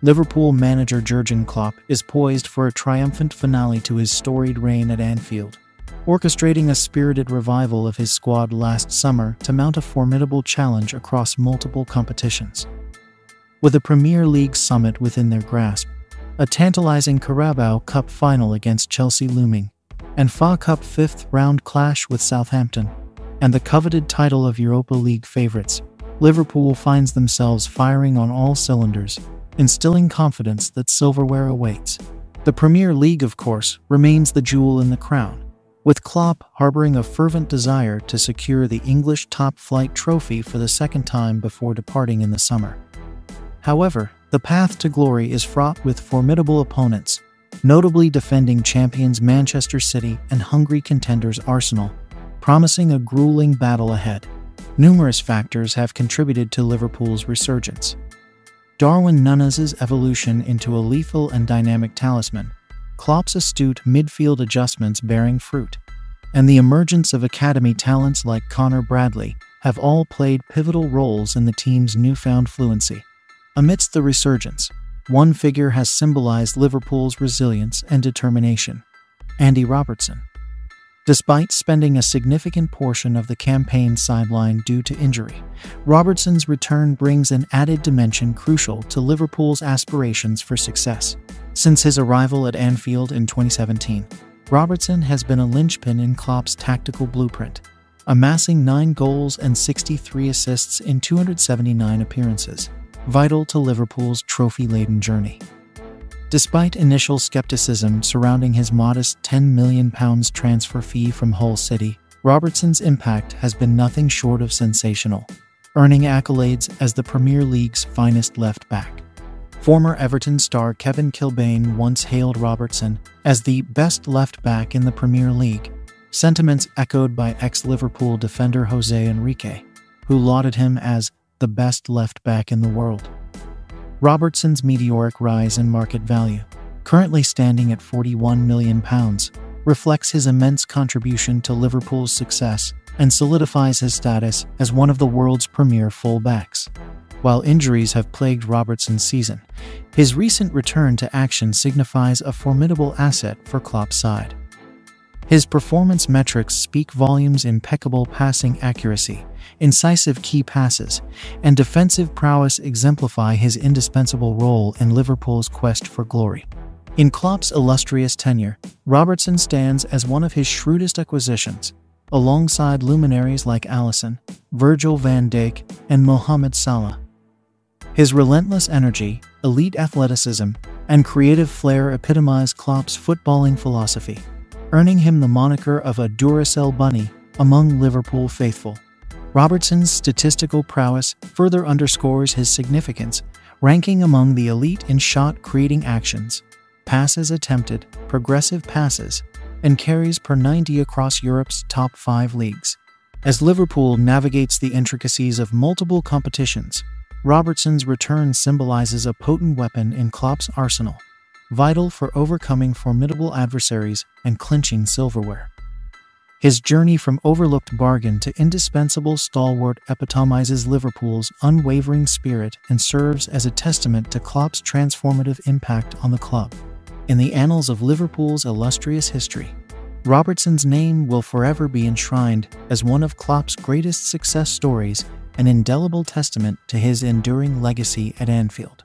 Liverpool manager Jurgen Klopp is poised for a triumphant finale to his storied reign at Anfield, orchestrating a spirited revival of his squad last summer to mount a formidable challenge across multiple competitions. With the Premier League summit within their grasp, a tantalizing Carabao Cup final against Chelsea looming, and FA Cup fifth round clash with Southampton, and the coveted title of Europa League favourites, Liverpool finds themselves firing on all cylinders, instilling confidence that silverware awaits. The Premier League, of course, remains the jewel in the crown, with Klopp harboring a fervent desire to secure the English top flight trophy for the second time before departing in the summer. However, the path to glory is fraught with formidable opponents, notably defending champions Manchester City and hungry contenders Arsenal, promising a grueling battle ahead. Numerous factors have contributed to Liverpool's resurgence. Darwin Núñez's evolution into a lethal and dynamic talisman, Klopp's astute midfield adjustments bearing fruit, and the emergence of academy talents like Conor Bradley have all played pivotal roles in the team's newfound fluency. Amidst the resurgence, one figure has symbolized Liverpool's resilience and determination Andy Robertson. Despite spending a significant portion of the campaign sidelined due to injury, Robertson's return brings an added dimension crucial to Liverpool's aspirations for success. Since his arrival at Anfield in 2017, Robertson has been a linchpin in Klopp's tactical blueprint, amassing 9 goals and 63 assists in 279 appearances vital to Liverpool's trophy laden journey. Despite initial skepticism surrounding his modest £10 million transfer fee from Hull City, Robertson's impact has been nothing short of sensational, earning accolades as the Premier League's finest left back. Former Everton star Kevin Kilbane once hailed Robertson as the best left back in the Premier League, sentiments echoed by ex Liverpool defender Jose Enrique, who lauded him as the best left back in the world. Robertson's meteoric rise in market value, currently standing at £41 million, reflects his immense contribution to Liverpool's success and solidifies his status as one of the world's premier fullbacks. While injuries have plagued Robertson's season, his recent return to action signifies a formidable asset for Klopp's side. His performance metrics speak volumes impeccable passing accuracy, incisive key passes, and defensive prowess exemplify his indispensable role in Liverpool's quest for glory. In Klopp's illustrious tenure, Robertson stands as one of his shrewdest acquisitions, alongside luminaries like Alisson, Virgil van Dijk, and Mohamed Salah. His relentless energy, elite athleticism, and creative flair epitomize Klopp's footballing philosophy, earning him the moniker of a Duracell bunny among Liverpool faithful. Robertson's statistical prowess further underscores his significance, ranking among the elite in shot creating actions, passes attempted, progressive passes, and carries per 90 across Europe's top five leagues. As Liverpool navigates the intricacies of multiple competitions, Robertson's return symbolizes a potent weapon in Klopp's arsenal, vital for overcoming formidable adversaries and clinching silverware. His journey from overlooked bargain to indispensable stalwart epitomizes Liverpool's unwavering spirit and serves as a testament to Klopp's transformative impact on the club. In the annals of Liverpool's illustrious history, Robertson's name will forever be enshrined as one of Klopp's greatest success stories, an indelible testament to his enduring legacy at Anfield.